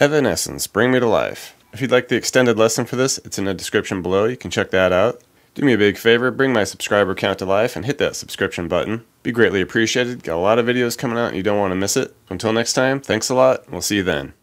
Evanescence, Bring Me to Life. If you'd like the extended lesson for this, it's in the description below. You can check that out. Do me a big favor, bring my subscriber count to life and hit that subscription button. Be greatly appreciated. Got a lot of videos coming out and you don't want to miss it. Until next time, thanks a lot, we'll see you then.